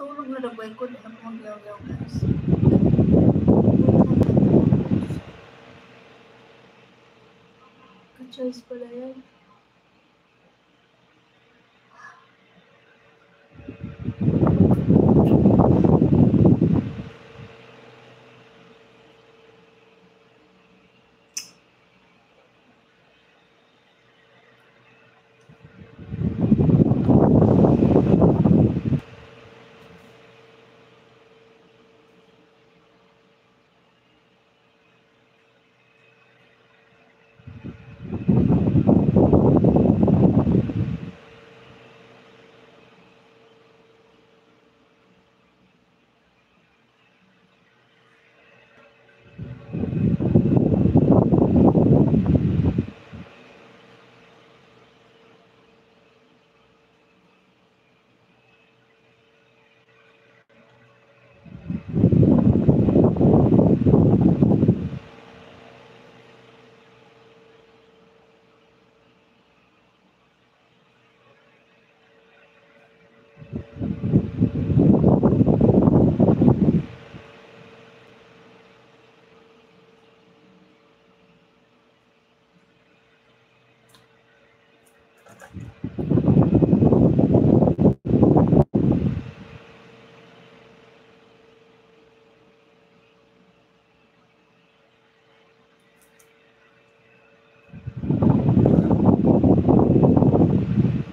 Tulog na nagway ko, na po magyaw-yaw guys. Ka-choice pala yan.